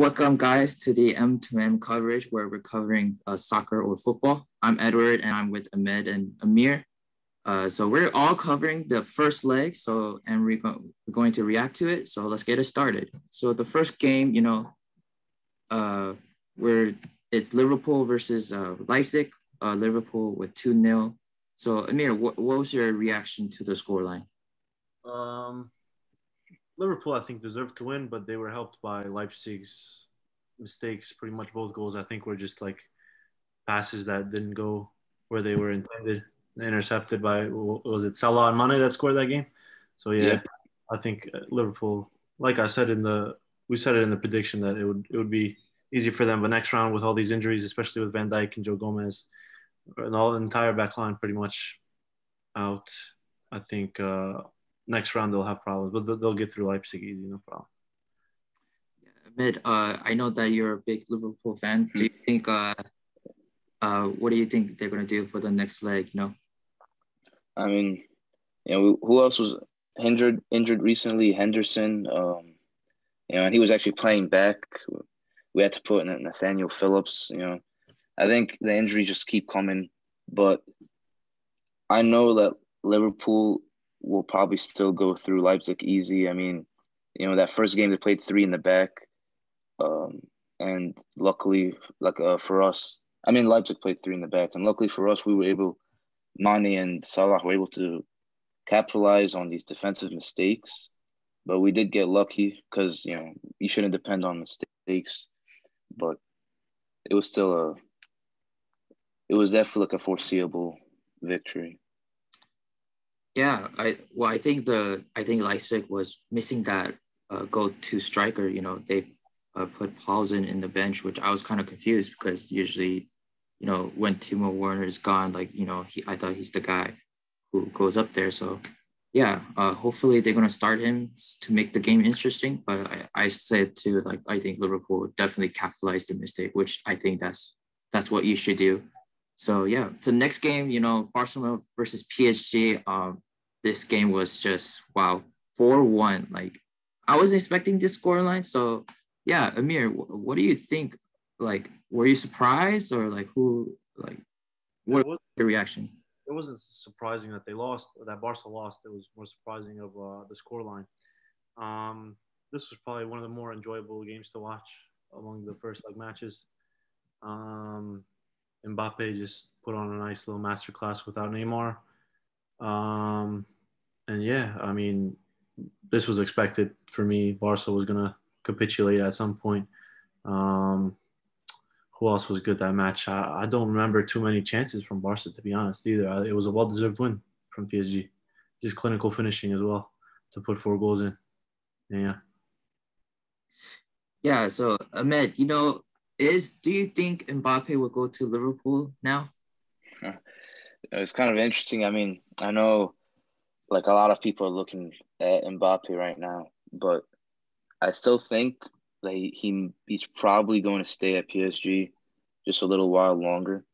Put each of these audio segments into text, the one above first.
Welcome, guys, to the M2M coverage where we're covering uh, soccer or football. I'm Edward and I'm with Ahmed and Amir. Uh, so we're all covering the first leg. So and we're, go- we're going to react to it. So let's get it started. So the first game, you know, uh, where it's Liverpool versus uh, Leipzig. Uh, Liverpool with two 0 So Amir, what, what was your reaction to the scoreline? Um, Liverpool, I think, deserved to win, but they were helped by Leipzig's mistakes. Pretty much both goals, I think, were just like passes that didn't go where they were intended intercepted by was it Salah and Mane that scored that game. So yeah, yeah, I think uh, Liverpool, like I said in the we said it in the prediction that it would it would be easy for them. But next round with all these injuries, especially with Van Dijk and Joe Gomez, and all the entire back line pretty much out. I think uh, next round they'll have problems, but they'll get through Leipzig easy, no problem. Yeah, uh, I know that you're a big Liverpool fan. Do you think uh, uh, what do you think they're going to do for the next leg? You know, I mean, you know, who else was injured injured recently? Henderson. Um, you know, and he was actually playing back. We had to put in Nathaniel Phillips. You know, I think the injuries just keep coming, but I know that Liverpool will probably still go through Leipzig easy. I mean, you know, that first game they played three in the back, um, and luckily, like uh, for us, I mean, Leipzig played three in the back, and luckily for us, we were able, Mane and Salah were able to capitalize on these defensive mistakes. But we did get lucky because you know you shouldn't depend on mistakes, but it was still a, it was definitely like a foreseeable victory. Yeah, I well, I think the I think Leipzig was missing that uh, go-to striker. You know, they uh, put Poulsen in the bench, which I was kind of confused because usually you know, when Timo Werner is gone, like, you know, he, I thought he's the guy who goes up there. So, yeah, uh, hopefully they're going to start him to make the game interesting. But I, I said too, like, I think Liverpool definitely capitalized the mistake, which I think that's that's what you should do. So, yeah, so next game, you know, Barcelona versus PSG. Um, this game was just, wow, 4 1. Like, I wasn't expecting this scoreline. So, yeah, Amir, what do you think? Like, were you surprised or like who like what was your reaction? It wasn't surprising that they lost that Barca lost. It was more surprising of uh, the scoreline. Um, this was probably one of the more enjoyable games to watch among the first like matches. Um, Mbappe just put on a nice little masterclass without Neymar. Um, and yeah, I mean, this was expected for me. Barca was gonna capitulate at some point. Um, who else was good that match? I, I don't remember too many chances from Barca to be honest either. It was a well-deserved win from PSG. Just clinical finishing as well to put four goals in. Yeah. Yeah. So Ahmed, you know, is do you think Mbappe will go to Liverpool now? Uh, it's kind of interesting. I mean, I know like a lot of people are looking at Mbappe right now, but I still think that he, he he's probably going to stay at PSG just a little while longer,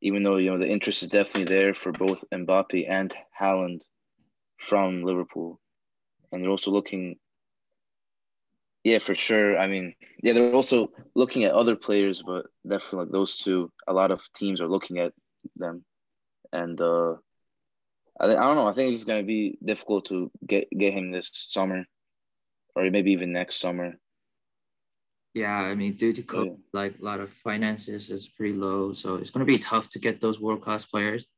even though you know the interest is definitely there for both Mbappe and Haaland from Liverpool, and they're also looking. Yeah, for sure. I mean, yeah, they're also looking at other players, but definitely like those two. A lot of teams are looking at them, and uh, I, I don't know. I think it's gonna be difficult to get get him this summer, or maybe even next summer. Yeah, I mean, due to COVID, yeah. like a lot of finances is pretty low, so it's going to be tough to get those world class players.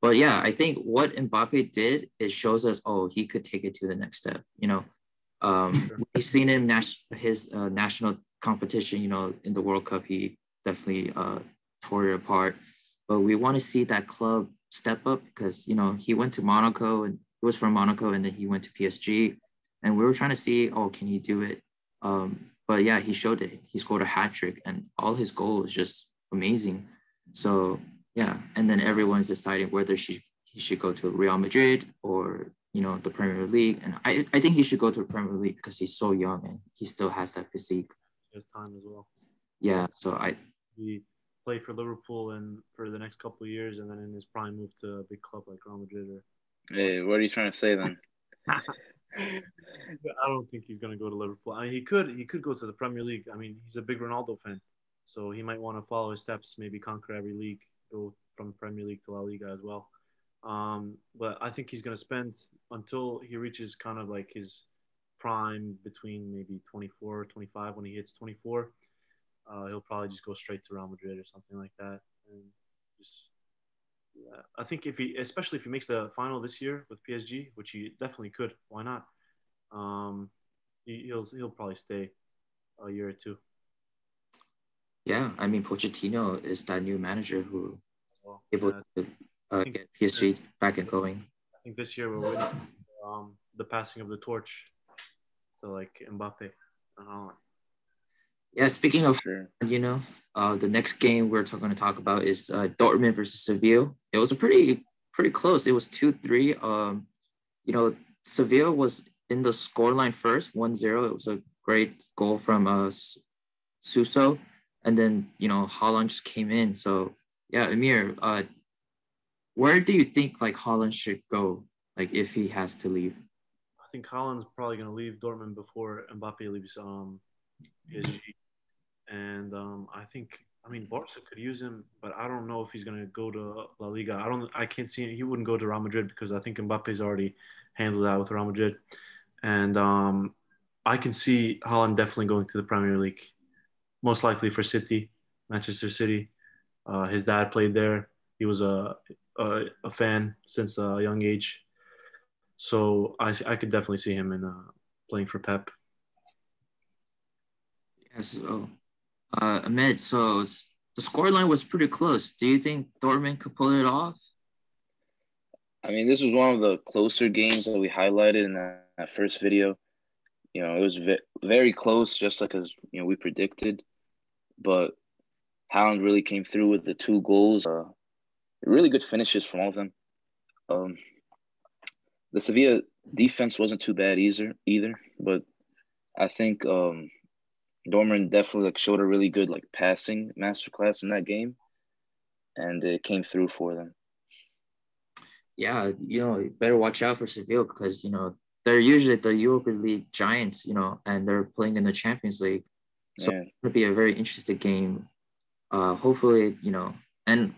But yeah, I think what Mbappe did it shows us, oh, he could take it to the next step. You know, um, we've seen him nas- his uh, national competition. You know, in the World Cup, he definitely uh, tore it apart. But we want to see that club step up because you know he went to Monaco and he was from Monaco, and then he went to PSG, and we were trying to see, oh, can he do it? Um, but yeah, he showed it. He scored a hat trick, and all his goals just amazing. So yeah, and then everyone's deciding whether she he should go to Real Madrid or you know the Premier League, and I I think he should go to the Premier League because he's so young and he still has that physique. His time as well. Yeah, so I he played for Liverpool and for the next couple of years, and then in his prime moved to a big club like Real Madrid. Or... Hey, what are you trying to say then? I don't think he's going to go to Liverpool. I mean, he could he could go to the Premier League. I mean, he's a big Ronaldo fan, so he might want to follow his steps, maybe conquer every league, go from Premier League to La Liga as well. Um, but I think he's going to spend until he reaches kind of like his prime between maybe 24, 25 when he hits 24. Uh, he'll probably just go straight to Real Madrid or something like that, and just yeah. I think if he, especially if he makes the final this year with PSG, which he definitely could, why not? Um, he, he'll he'll probably stay a year or two. Yeah, I mean Pochettino is that new manager who well, able yeah. to uh, get PSG back and going. I think this year we're waiting um, the passing of the torch to like Mbappe and Haaland. Yeah, speaking of, sure. you know, uh, the next game we're going to talk about is uh, Dortmund versus Seville. It was a pretty pretty close. It was two three. Um, you know, Seville was in the scoreline first, 1-0. It was a great goal from uh, Suso, and then you know Haaland just came in. So yeah, Amir, uh, where do you think like Haaland should go? Like if he has to leave? I think Haaland's probably going to leave Dortmund before Mbappe leaves um, PSG and um, I think I mean Barca could use him, but I don't know if he's gonna go to La Liga. I don't. I can't see he wouldn't go to Real Madrid because I think Mbappe's already handled that with Real Madrid, and um, I can see Haaland definitely going to the Premier League, most likely for City, Manchester City. Uh, his dad played there. He was a, a, a fan since a young age, so I I could definitely see him in uh, playing for Pep. Yes. so, uh, Ahmed, so the scoreline was pretty close. Do you think Dortmund could pull it off? I mean, this was one of the closer games that we highlighted in that, that first video. You know, it was ve- very close, just like as you know we predicted. But Haaland really came through with the two goals. Uh, really good finishes from all of them. Um, the Sevilla defense wasn't too bad either, either. But I think um, Dortmund definitely like showed a really good like passing masterclass in that game, and it came through for them. Yeah, you know, you better watch out for Sevilla because you know they're usually the Europa League giants, you know, and they're playing in the Champions League, so yeah. it'll be a very interesting game. Uh, hopefully, you know, and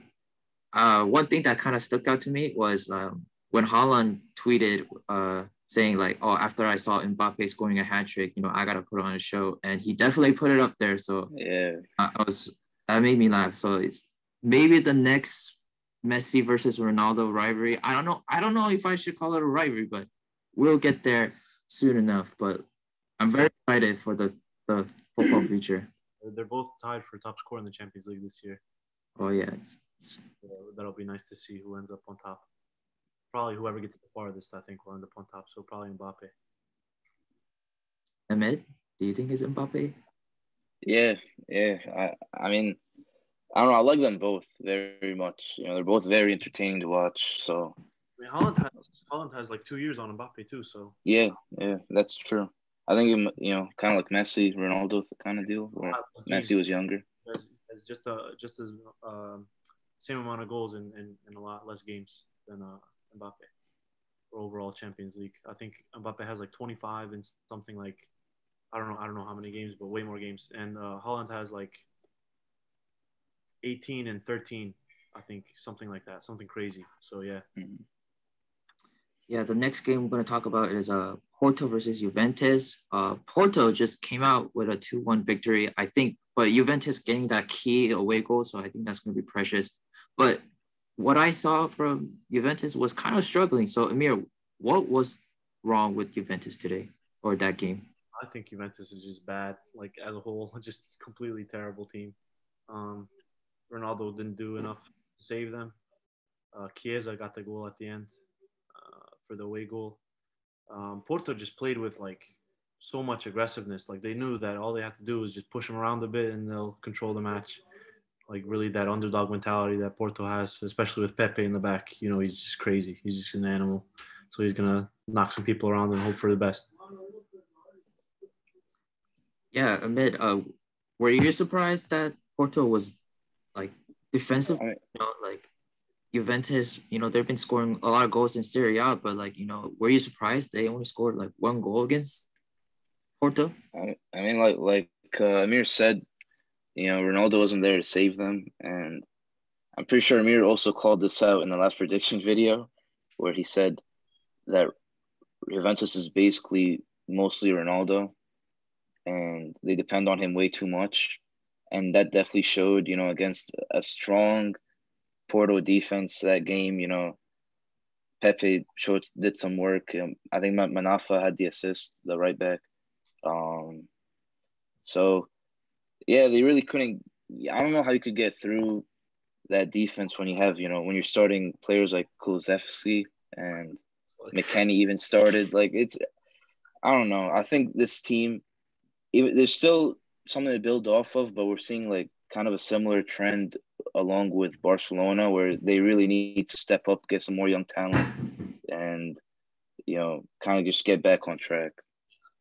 uh, one thing that kind of stuck out to me was um, when Haaland tweeted uh, saying like, oh, after I saw Mbappe scoring a hat trick, you know, I gotta put on a show, and he definitely put it up there. So yeah, I, I was that made me laugh. So it's maybe the next Messi versus Ronaldo rivalry. I don't know. I don't know if I should call it a rivalry, but we'll get there soon enough. But I'm very excited for the the football future. They're both tied for top score in the Champions League this year. Oh yeah, that'll be nice to see who ends up on top probably whoever gets the farthest, I think, will end up on top. So probably Mbappe. Ahmed, do you think it's Mbappe? Yeah, yeah. I, I mean, I don't know. I like them both very much. You know, they're both very entertaining to watch. So. I mean, Haaland has Haaland has like two years on Mbappe too. So. Yeah, yeah, that's true. I think you know, kind of like Messi, Ronaldo the kind of deal, where Messi was younger. Has, just a just as uh, same amount of goals in, in a lot less games than uh, Mbappe for overall Champions League. I think Mbappe has like 25 and something like I don't know I don't know how many games, but way more games. And uh, Haaland has like 18 and 13, I think something like that, something crazy. So yeah. Mm-hmm. Yeah, the next game we're going to talk about is uh, Porto versus Juventus. Uh, Porto just came out with a 2 1 victory, I think, but Juventus getting that key away goal. So I think that's going to be precious. But what I saw from Juventus was kind of struggling. So Amir, what was wrong with Juventus today or that game? I think Juventus is just bad, like as a whole, just completely terrible team. Um, Ronaldo didn't do enough to save them. Uh, Chiesa got the goal at the end uh, for the away goal. Um, Porto just played with like so much aggressiveness. Like they knew that all they had to do was just push them around a bit and they'll control the match like really that underdog mentality that Porto has, especially with Pepe in the back. You know, he's just crazy. He's just an animal. So he's gonna knock some people around and hope for the best. Yeah, Ahmed, uh, were you surprised that Porto was like defensive? You know, like Juventus, you know, they've been scoring a lot of goals in Serie A, but like, you know, were you surprised they only scored like one goal against Porto? I, I mean, like like uh, Amir said, you know, Ronaldo wasn't there to save them, and I'm pretty sure Amir also called this out in the last prediction video, where he said that Juventus is basically mostly Ronaldo, and they depend on him way too much, and that definitely showed, you know, against a strong Porto defense that game. You know, Pepe showed did some work. Um, I think Manafa had the assist, the right back. Um, so yeah, they really couldn't. I don't know how you could get through that defense when you have you know when you're starting players like Kulusevski and McKennie even started. Like it's, I don't know. I think this team, even, there's still something to build off of, but we're seeing like kind of a similar trend along with Barcelona, where they really need to step up, get some more young talent, and you know, kind of just get back on track.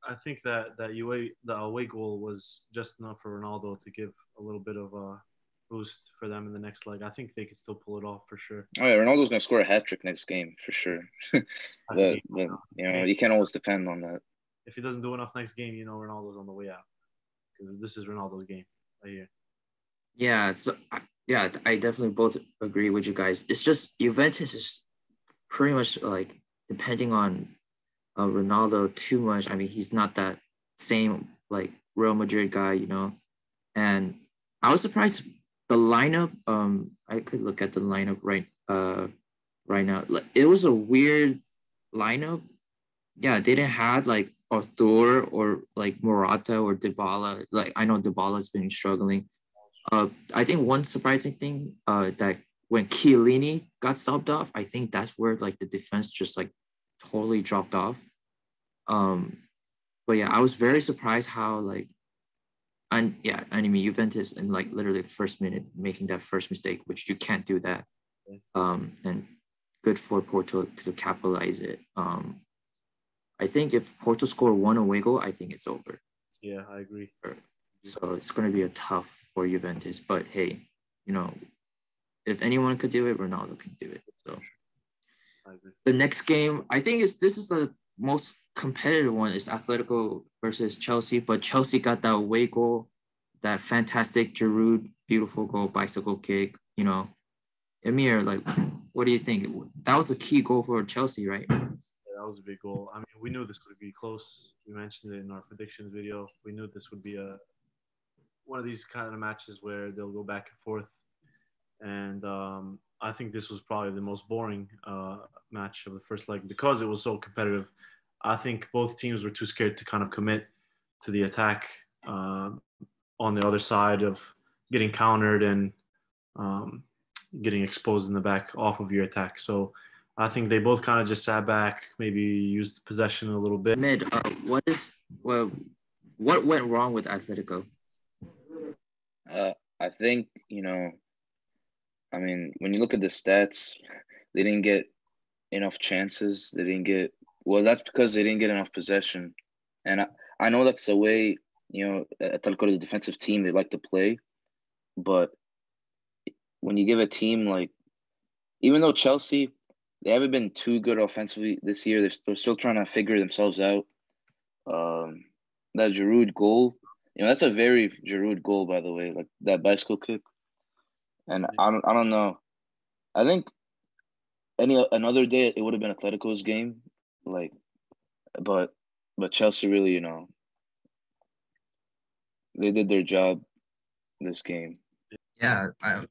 I think that that away the away goal was just enough for Ronaldo to give a little bit of a boost for them in the next leg. I think they could still pull it off for sure. Oh yeah, Ronaldo's gonna score a hat trick next game for sure. but, but you know, you can't always depend on that. If he doesn't do enough next game, you know Ronaldo's on the way out. Because this is Ronaldo's game right here. Yeah, so yeah, I definitely both agree with you guys. It's just Juventus is pretty much like depending on uh, Ronaldo too much. I mean, he's not that same like Real Madrid guy, you know. And I was surprised the lineup. Um, I could look at the lineup right uh right now. It was a weird lineup. Yeah, they didn't have like Arthur or like Morata or Dybala. Like I know Dybala's been struggling. Uh, I think one surprising thing uh that when Chiellini got subbed off, I think that's where like the defense just like totally dropped off. Um, but yeah, I was very surprised how like, and yeah, I mean Juventus in like literally the first minute making that first mistake, which you can't do that. Um, and good for Porto to capitalize it. Um, I think if Porto score one away goal, I think it's over. Yeah, I agree. So it's going to be a tough for Juventus, but hey, you know, if anyone could do it, Ronaldo can do it. So the next game, I think is this is the most competitive one is Atletico versus Chelsea, but Chelsea got that away goal, that fantastic Giroud beautiful goal, bicycle kick. You know, Amir, like, what do you think? That was the key goal for Chelsea, right? Yeah, that was a big goal. I mean, we knew this would be close. We mentioned it in our predictions video. We knew this would be a one of these kind of matches where they'll go back and forth. And um, I think this was probably the most boring uh, match of the first leg because it was so competitive. I think both teams were too scared to kind of commit to the attack uh, on the other side of getting countered and um, getting exposed in the back off of your attack. So I think they both kind of just sat back, maybe used the possession a little bit. Mid, uh, what is well, what went wrong with Atletico? Uh, I think you know. I mean, when you look at the stats, they didn't get enough chances. They didn't get well. That's because they didn't get enough possession, and I, I know that's the way you know Atletico is a defensive team. They like to play, but when you give a team like, even though Chelsea, they haven't been too good offensively this year. They're, they're still trying to figure themselves out. Um, that Giroud goal you know, that's a very Giroud goal, by the way, like that bicycle kick. And I don't, I don't know. I think any another day it would have been Atletico's game, like, but but Chelsea really, you know, they did their job this game. Yeah, I,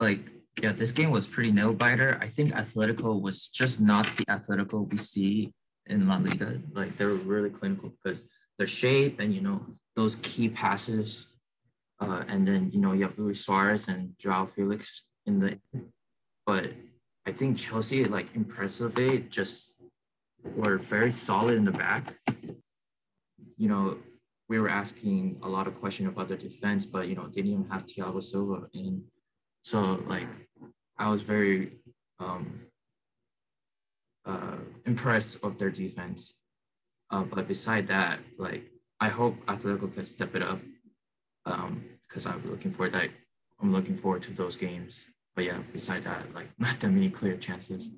like yeah, this game was pretty nail biter. I think Atletico was just not the Atletico we see in La Liga. Like they were really clinical because their shape and you know those key passes. Uh, and then, you know, you have Luis Suarez and Joao Felix in the, but I think Chelsea, like impressively, just were very solid in the back. You know, we were asking a lot of questions about their defense, but, you know, they didn't even have Thiago Silva. And so, like, I was very um, uh, impressed of their defense. Uh, but beside that, like, I hope Atletico can step it up um because I'm looking forward that. I'm looking forward to those games. but yeah, beside that, like not that many clear chances.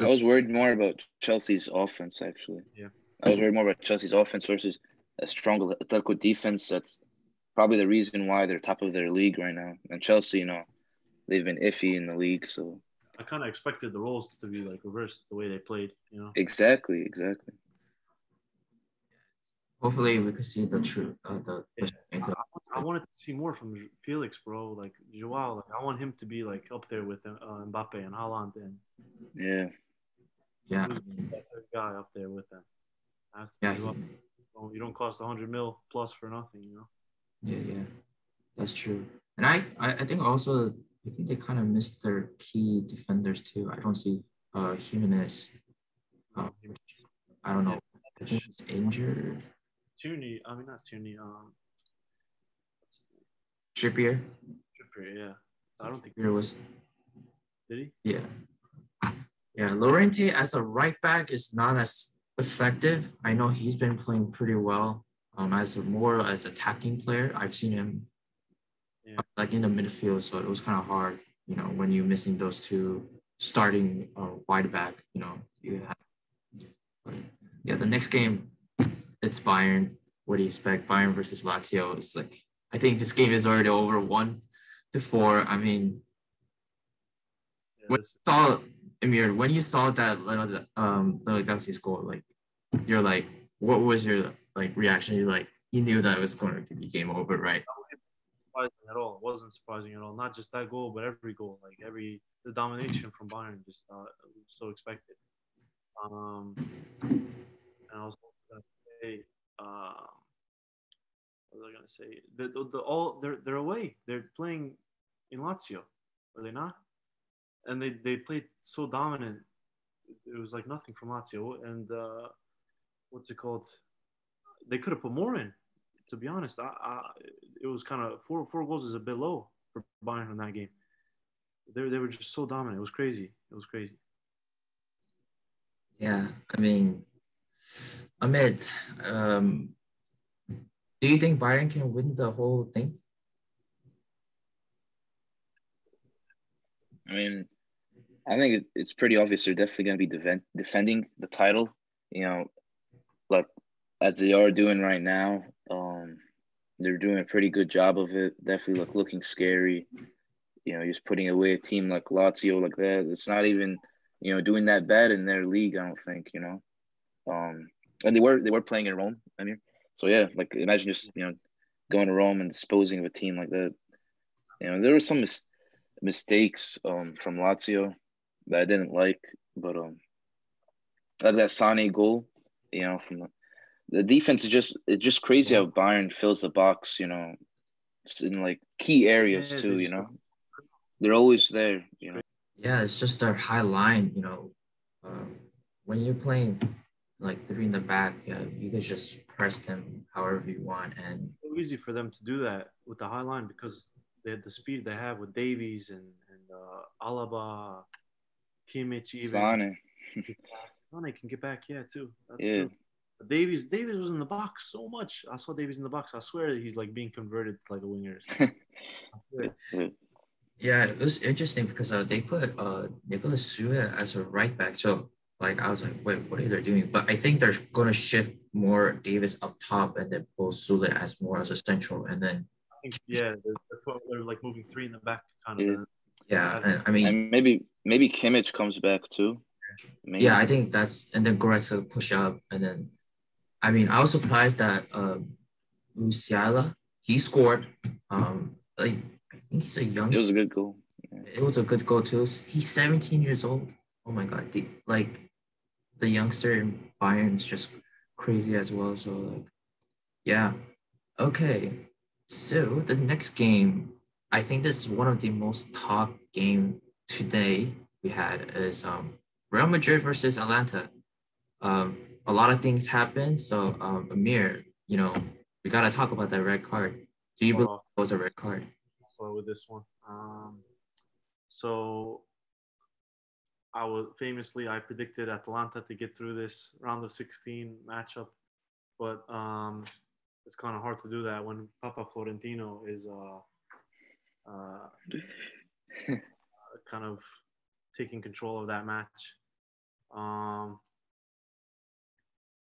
I was worried more about Chelsea's offense actually. Yeah. I was worried more about Chelsea's offense versus a strong Atletico defense. That's probably the reason why they're top of their league right now. And Chelsea, you know, they've been iffy in the league, so I kind of expected the roles to be like reversed the way they played. You know. exactly, exactly. Hopefully, we can see the true uh, the. the I, I wanted to see more from Felix, bro. Like Joao, like I want him to be like up there with uh, Mbappe and Haaland and Yeah, Yeah, who's that third guy up there with them. Has yeah, be Well, you don't cost 100 mil plus for nothing, you know. yeah, yeah. That's true. And I, I, I think also, I think they kind of missed their key defenders too. I don't see uh Gimenez. Uh, I don't know. I think he's injured. Tierney, I mean not Tierney, um, Trippier. Trippier, yeah. I don't think Trippier was did he? Yeah. Yeah, Llorente as a right back is not as effective. I know he's been playing pretty well. Um, as a more as attacking player, I've seen him Yeah. like in the midfield, so it was kind of hard, you know, when you're missing those two starting uh, wide back, you know, you have. But yeah, the next game, it's Bayern. What do you expect? Bayern versus Lazio. It's like I think this game is already over one to four. I mean, Yeah, when you saw Amir, when you saw that little um little Galaxy score, like you're like, what was your like reaction? You like you knew that it was going to be game over, right? at all. It wasn't surprising at all. Not just that goal, but every goal, like every the domination from Bayern, just uh, so expected. Um, and I was gonna say, um, what was I gonna say? The, the, the all they're they're away. They're playing in Lazio, are they not? And they they played so dominant. It was like nothing from Lazio. And uh, what's it called? They could have put more in to be honest, I, I it was kind of four four goals is a bit low for Bayern in that game. They they were just so dominant. It was crazy. It was crazy. Yeah, I mean, Ahmed, um, do you think Bayern can win the whole thing? I mean, I think it, it's pretty obvious they're definitely going to be defend, defending the title. You know, like as they are doing right now. Um, they're doing a pretty good job of it. Definitely look looking scary. You know, just putting away a team like Lazio like that. It's not even you know doing that bad in their league. I don't think you know. Um, and they were they were playing in Rome. I mean, so yeah, like imagine just you know going to Rome and disposing of a team like that. You know, there were some mis- mistakes um from Lazio that I didn't like, but um, like that Sane goal, you know, from the, the defense is just it's just crazy how Bayern fills the box, you know, in like key areas Yeah, too, you just- know. They're always there, you know. Yeah, it's just their high line, you know. Um, when you're playing like three in the back, yeah, you could just press them however you want, and So easy for them to do that with the high line because they had the speed they have with Davies and and uh, Alaba, Kimmich even. Sane. Sane can get back, yeah, too. That's Yeah. true. But Davies, Davies was in the box so much. I saw Davies in the box. I swear he's like being converted to like a winger. Yeah, it was interesting because uh, they put uh Nicholas Sule as a right back, so like I was like, wait, what are they doing? But I think they're gonna shift more Davies up top and then pull Sule as more as a central, and then I think yeah, they're, they're, they're like moving three in the back kind Yeah. of. yeah, and I mean, And maybe maybe Kimmich comes back too. Maybe. Yeah, I think that's and then Goretzka push up and then I mean I was surprised that um Musiala he scored. Um like I think he's a young it was a good goal. it was a good goal too. He's 17 years old. Oh my god. The, like the youngster in Bayern is just crazy as well. So like yeah. Okay. So the next game, I think this is one of the most top game today we had is um Real Madrid versus Atalanta. Um a lot of things happened. So um Amir, you know, we gotta talk about that red card. Do you believe it was a red card? so with this one. Um, so I was famously I predicted Atalanta to get through this round of 16 matchup, but um, it's kind of hard to do that when Papa Florentino is uh, uh, kind of taking control of that match. Um,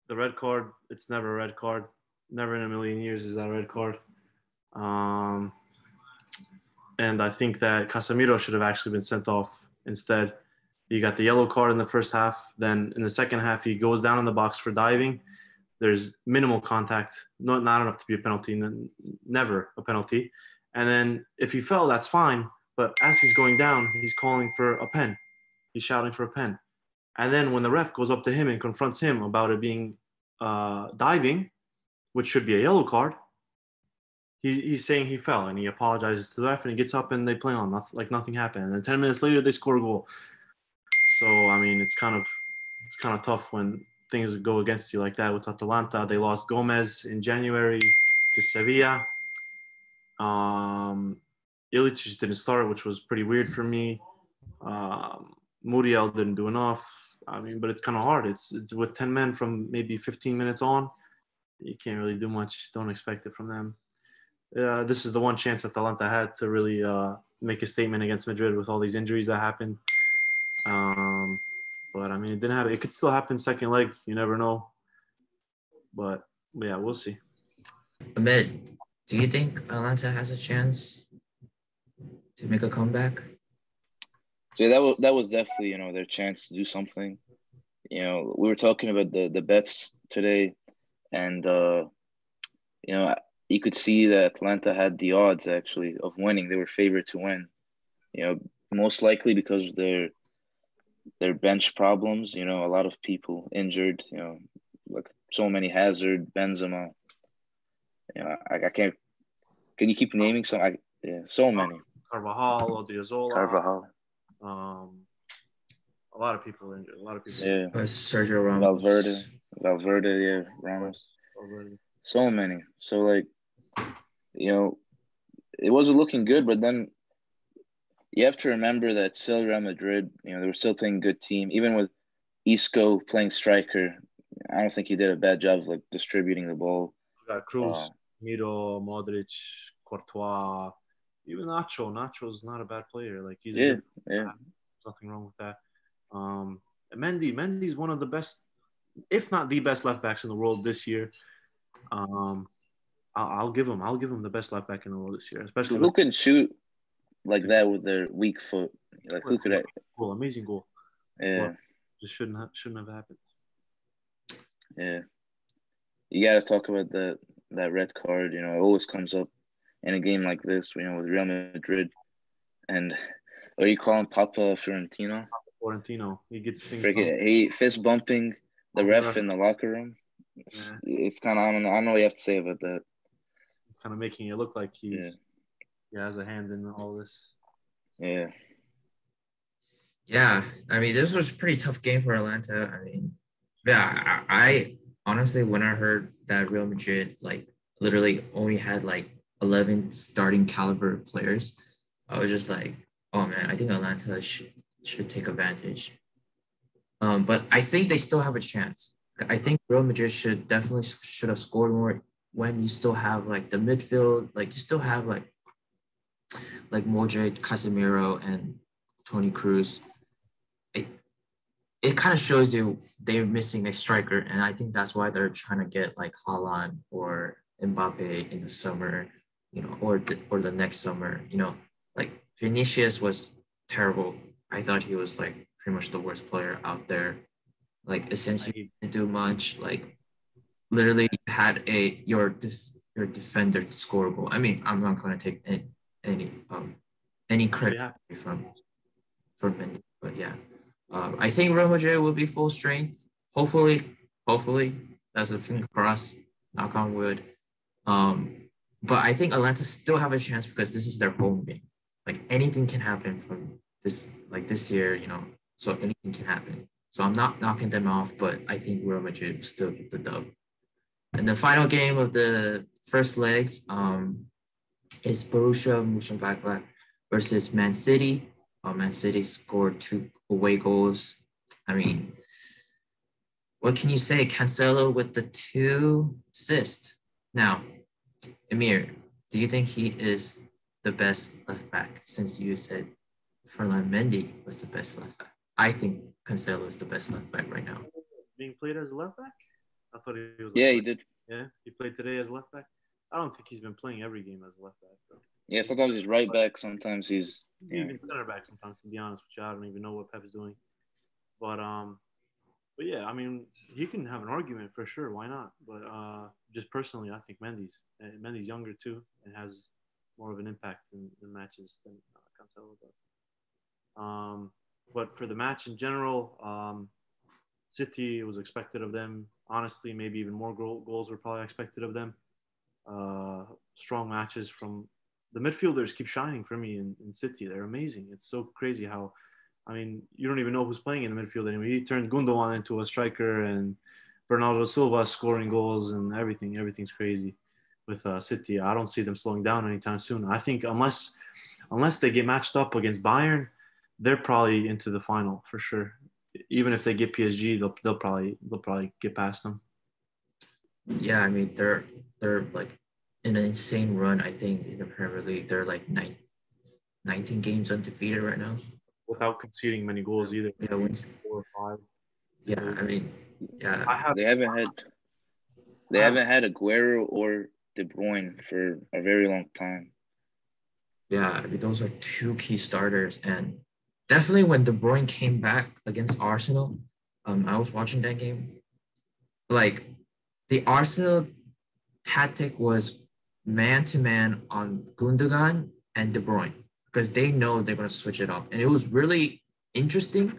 the red card, it's never a red card. Never in a million years is that a red card. Um, and I think that Casemiro should have actually been sent off instead. You got the yellow card in the first half. Then in the second half, he goes down in the box for diving. There's minimal contact, not, not enough to be a penalty, never a penalty. And then if he fell, that's fine. But as he's going down, he's calling for a pen. He's shouting for a pen. And then when the ref goes up to him and confronts him about it being uh, diving, which should be a yellow card, he, he's saying he fell and he apologizes to the ref and he gets up and they play on like nothing happened. And then 10 minutes later, they score a goal. So, I mean, it's kind of it's kind of tough when things go against you like that with Atalanta. They lost Gomez in January to Sevilla. Um, Ilicic didn't start, which was pretty weird for me. Um, Muriel didn't do enough. I mean, but it's kind of hard. It's, it's with 10 men from maybe 15 minutes on. You can't really do much. Don't expect it from them. Uh, this is the one chance Atalanta had to really uh, make a statement against Madrid with all these injuries that happened. But I mean, it didn't happen. It could still happen second leg. You never know. But yeah, we'll see. Ahmed, do you think Atalanta has a chance to make a comeback? So that was that was definitely you know their chance to do something. You know, we were talking about the the bets today, and uh, you know you could see that Atalanta had the odds actually of winning. They were favored to win. You know, most likely because their their bench problems. You know, a lot of people injured. You know, like so many Hazard, Benzema. You know, I, I can't. Can you keep naming some? I, yeah, so many. Carvajal, Odriozola. Carvajal. Um, a lot of people injured. A lot of people. Yeah. Uh, Sergio Ramos. Valverde. Valverde. Yeah. Ramos. Valverde. So many. So like, you know, it wasn't looking good, but then you have to remember that still Real Madrid, you know, they were still playing a good team, even with Isco playing striker. I don't think he did a bad job of like distributing the ball. You got Kroos, uh, Miro, Modric, Courtois, even Nacho. Nacho's not a bad player. Like he's yeah, yeah. There's nothing wrong with that. Um, Mendy, Mendy's one of the best, if not the best left backs in the world this year. Um, I'll, I'll give him. I'll give him the best left back in the world this year, especially. Who can shoot like that with their weak foot? Like who could? Goal, amazing goal. Yeah, well, just shouldn't have shouldn't have happened. Yeah, you got to talk about that that red card. You know, it always comes up in a game like this, you know, with Real Madrid. And are you calling Papa Florentino? Florentino. He gets things. Freaking, he fist bumping the ref in the locker room. It's, yeah. it's kind of I don't know. I don't know what you have to say about that. It's kind of making it look like he's yeah. he has a hand in all this. Yeah. Yeah, I mean, this was a pretty tough game for Atalanta. I mean, yeah, I, I honestly, when I heard that Real Madrid like literally only had like 11 starting caliber players, I was just like, oh man, I think Atalanta should, should take advantage. Um, but I think they still have a chance. I think Real Madrid should definitely should have scored more when you still have like the midfield, like you still have like like Modric, Casemiro, and Toni Kroos, It, it kind of shows you they're missing a striker, and I think that's why they're trying to get like Haaland or Mbappe in the summer you know, or the, or the next summer, you know, like Vinicius was terrible. I thought he was like pretty much the worst player out there. Like essentially didn't do much. Like literally had a your def, your defender scoreable. I mean, I'm not going to take any any um any credit yeah. from from Mendy, but yeah, um, I think Real Madrid will be full strength. Hopefully, hopefully that's a finger cross. Knock on wood. Um, but I think Atalanta still have a chance because this is their home game. Like anything can happen from this, like this year, you know. So anything can happen. So I'm not knocking them off, but I think Real Madrid still get the dub. And the final game of the first legs um, is Borussia Mönchengladbach versus Man City. Uh, Man City scored two away goals. I mean, what can you say? Cancelo with the two assists. Now, Emir, do you think he is the best left back since you said Ferland Mendy was the best left back. I think Cancelo is the best left back right now. Being played as a left back? I thought he was. Yeah, he did. Yeah, he played today as left back. I don't think he's been playing every game as a left back though. Yeah, sometimes he's right back. Sometimes he's yeah. even center back. Sometimes, to be honest with you, I don't even know what Pep is doing. But um, but yeah, I mean, you can have an argument for sure. Why not? But uh, just personally, I think Mendy's Mendy's younger too and has more of an impact in, in matches than uh, Cancelo does. Um, but for the match in general, um, City was expected of them. Honestly, maybe even more goal, goals were probably expected of them. Uh, strong matches from the midfielders keep shining for me in, in City. They're amazing. It's so crazy how I mean, you don't even know who's playing in the midfield anymore. He turned Gundogan into a striker, and Bernardo Silva scoring goals and everything. Everything's crazy with uh, City. I don't see them slowing down anytime soon. I think unless unless they get matched up against Bayern, they're probably into the final for sure. Even if they get PSG, they'll they'll probably they'll probably get past them. Yeah, I mean they're they're like in an insane run. I think in the Premier League, they're like nine, 19 games undefeated right now without conceding many goals either. Yeah, wins four or five. Yeah, I mean, yeah. I have, they haven't had they haven't had Aguero or De Bruyne for a very long time. Yeah, I mean those are two key starters, and definitely when De Bruyne came back against Arsenal, um, I was watching that game. Like the Arsenal tactic was man to man on Gundogan and De Bruyne because they know they're going to switch it up. And it was really interesting.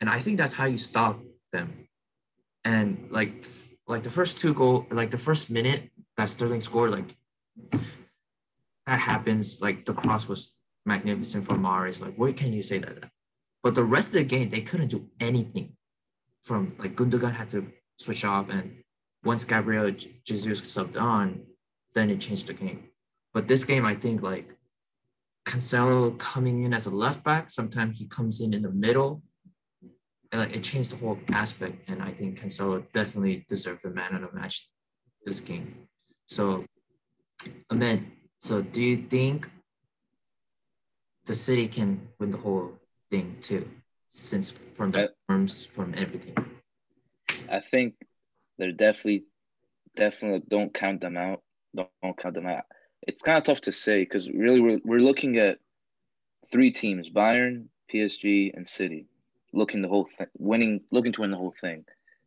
And I think that's how you stop them. And like, like the first two goal, like the first minute that Sterling scored, like that happens. Like the cross was magnificent for Mahrez. Like, what can you say that? But the rest of the game, they couldn't do anything. From like Gundogan had to switch off, and once Gabriel Jesus subbed on, then it changed the game. But this game, I think like Cancelo coming in as a left back. Sometimes he comes in in the middle. And like it changed the whole aspect, and I think Cancelo definitely deserved the man of the match this game. So, Ahmed, so do you think the city can win the whole thing too, since from the forms, from everything? I think they're definitely, definitely don't count them out. Don't, don't count them out. It's kind of tough to say because really we're, we're looking at three teams bayern psg and city looking the whole thing winning looking to win the whole thing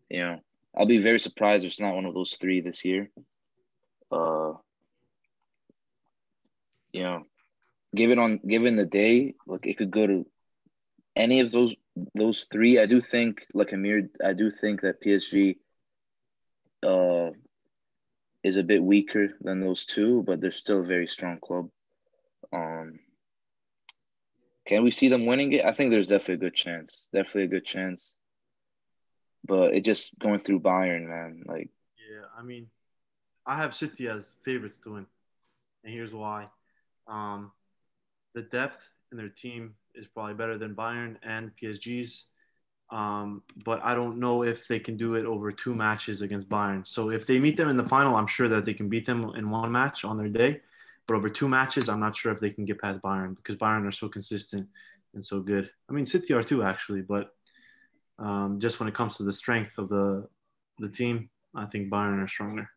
you know. I'll be very surprised if it's not one of those three this year. Uh you know given on given the day like it could go to any of those those three. I do think like amir i do think that psg uh is a bit weaker than those two, but they're still a very strong club. Um, can we see them winning it? I think there's definitely a good chance. Definitely a good chance. But it just going through Bayern, man. Like, yeah, I mean, I have City as favorites to win, and here's why. Um, the depth in their team is probably better than Bayern and PSG's. Um, but I don't know if they can do it over two matches against Bayern. So if they meet them in the final, I'm sure that they can beat them in one match on their day. But over two matches, I'm not sure if they can get past Bayern because Bayern are so consistent and so good. I mean, City are too actually, but um, just when it comes to the strength of the the team, I think Bayern are stronger.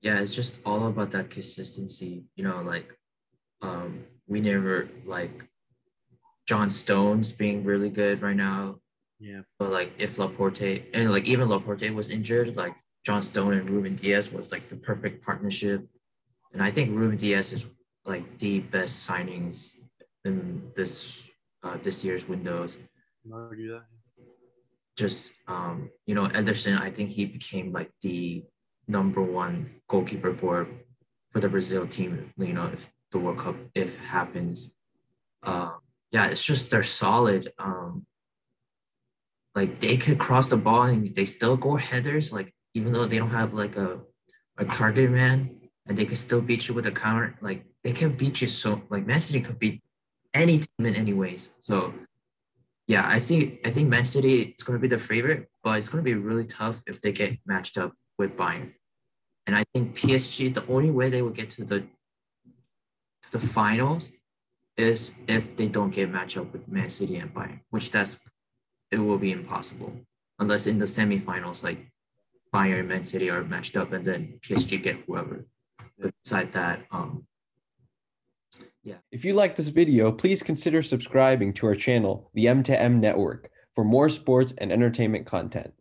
Yeah, it's just all about that consistency. You know, like um, we never like John Stones being really good right now. Yeah. But like if Laporte and like even Laporte was injured, like John Stone and Ruben Dias was like the perfect partnership. And I think Ruben Dias is like the best signings in this uh, this year's windows. Argue that. Just um, you know, Ederson, I think he became like the number one goalkeeper for for the Brazil team. You know, if the World Cup if happens. Um, yeah, it's just they're solid. Um, like they can cross the ball and they still go headers. Like even though they don't have like a a target man, and they can still beat you with a counter. Like they can beat you so like Man City could beat any team in any ways. So yeah, I think I think Man City is going to be the favorite, but it's going to be really tough if they get matched up with Bayern. And I think PSG, the only way they will get to the to the finals is if they don't get match up with Man City and Bayern, which that's it will be impossible unless in the semifinals like Bayern and Man City are matched up and then PSG get whoever. But beside that, um yeah. If you like this video, please consider subscribing to our channel, the M2M Network, for more sports and entertainment content.